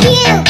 you.